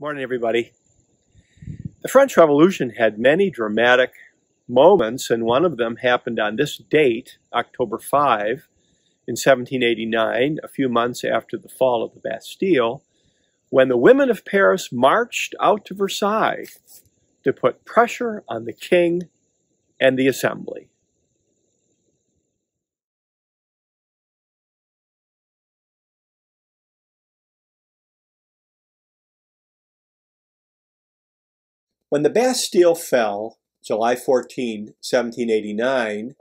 Morning, everybody. The French Revolution had many dramatic moments, and one of them happened on this date, October 5, in 1789, a few months after the fall of the Bastille, when the women of Paris marched out to Versailles to put pressure on the king and the assembly. When the Bastille fell, July 14, 1789,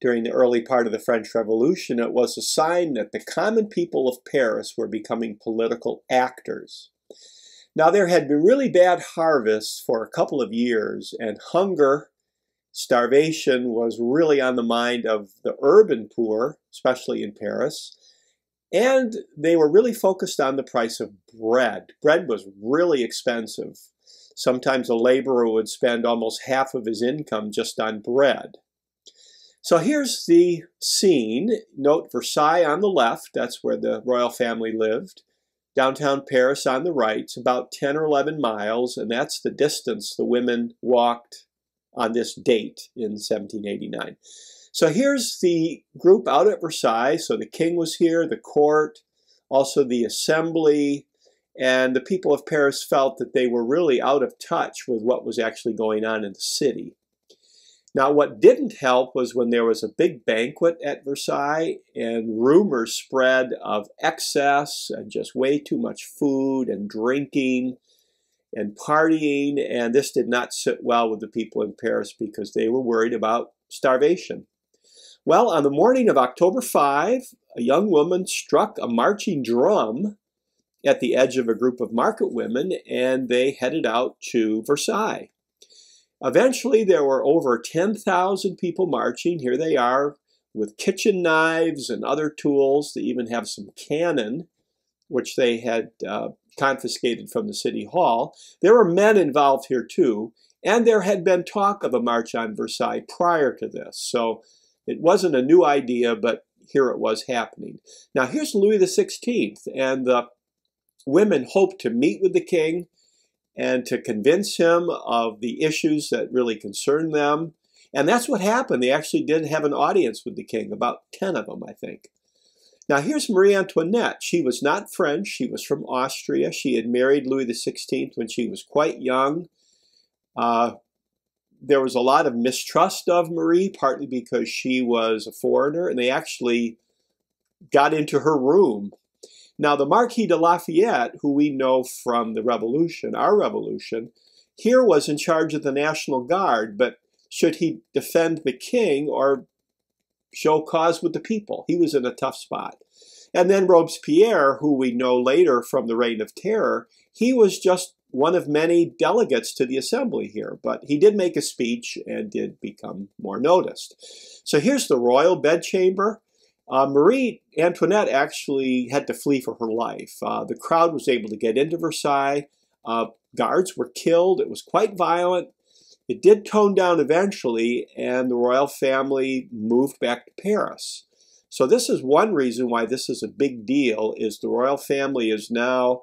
during the early part of the French Revolution, it was a sign that the common people of Paris were becoming political actors. Now, there had been really bad harvests for a couple of years, and hunger, starvation was really on the mind of the urban poor, especially in Paris. And they were really focused on the price of bread. Bread was really expensive. Sometimes a laborer would spend almost half of his income just on bread. So here's the scene. Note Versailles on the left, that's where the royal family lived. Downtown Paris on the right, it's about 10 or 11 miles, and that's the distance the women walked on this date in 1789. So here's the group out at Versailles. So the king was here, the court, also the assembly, and the people of Paris felt that they were really out of touch with what was actually going on in the city. Now, what didn't help was when there was a big banquet at Versailles and rumors spread of excess and just way too much food and drinking and partying. And this did not sit well with the people in Paris because they were worried about starvation. Well, on the morning of October 5, a young woman struck a marching drum at the edge of a group of market women, and they headed out to Versailles. Eventually, there were over 10,000 people marching. Here they are with kitchen knives and other tools. They even have some cannon, which they had uh, confiscated from the city hall. There were men involved here too, and there had been talk of a march on Versailles prior to this. So it wasn't a new idea, but here it was happening. Now here's Louis XVI and the women hoped to meet with the king and to convince him of the issues that really concerned them. And that's what happened. They actually did have an audience with the king, about 10 of them, I think. Now, here's Marie Antoinette. She was not French. She was from Austria. She had married Louis XVI when she was quite young. Uh, there was a lot of mistrust of Marie, partly because she was a foreigner, and they actually got into her room now, the Marquis de Lafayette, who we know from the Revolution, our Revolution, here was in charge of the National Guard, but should he defend the king or show cause with the people? He was in a tough spot. And then Robespierre, who we know later from the Reign of Terror, he was just one of many delegates to the assembly here, but he did make a speech and did become more noticed. So here's the royal bedchamber. Uh, Marie Antoinette actually had to flee for her life. Uh, the crowd was able to get into Versailles. Uh, guards were killed. It was quite violent. It did tone down eventually, and the royal family moved back to Paris. So this is one reason why this is a big deal, is the royal family is now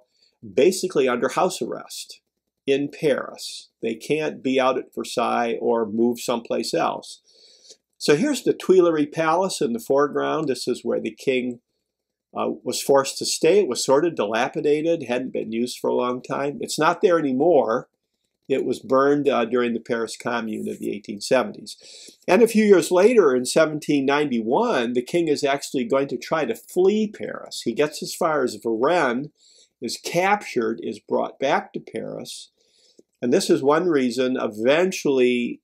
basically under house arrest in Paris. They can't be out at Versailles or move someplace else. So here's the Tuileries Palace in the foreground. This is where the king uh, was forced to stay. It was sort of dilapidated, hadn't been used for a long time. It's not there anymore. It was burned uh, during the Paris Commune of the 1870s. And a few years later, in 1791, the king is actually going to try to flee Paris. He gets as far as Varennes, is captured, is brought back to Paris. And this is one reason eventually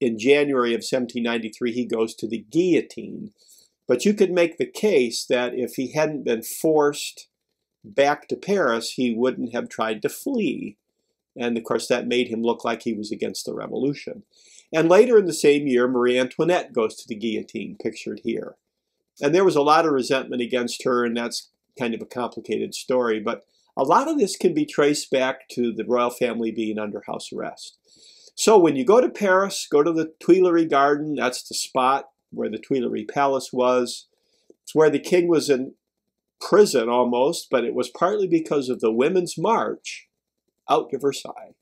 in January of 1793, he goes to the guillotine. But you could make the case that if he hadn't been forced back to Paris, he wouldn't have tried to flee. And of course, that made him look like he was against the revolution. And later in the same year, Marie Antoinette goes to the guillotine, pictured here. And there was a lot of resentment against her, and that's kind of a complicated story. But a lot of this can be traced back to the royal family being under house arrest. So when you go to Paris, go to the Tuileries Garden. That's the spot where the Tuileries Palace was. It's where the king was in prison almost, but it was partly because of the Women's March out to Versailles.